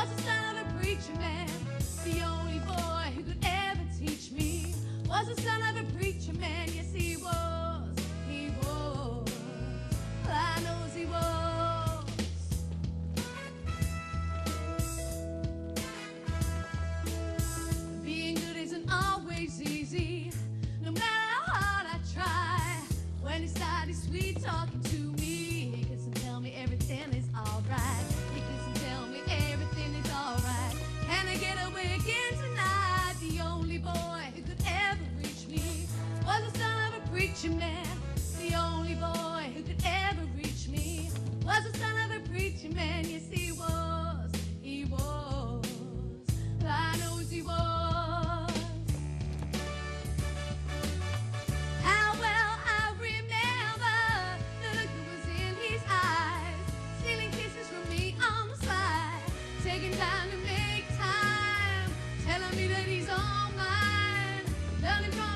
was the son of a preacher man. The only boy who could ever teach me was the son of a preacher man. Yes, he was. He was. I knows he was. Being good isn't always easy, no matter how hard I try. When he started sweet talking preacher man. The only boy who could ever reach me was the son of a preacher man. Yes, he was. He was. I knows he was. How well I remember the look that was in his eyes, stealing kisses from me on the side, taking time to make time, telling me that he's all mine, learning from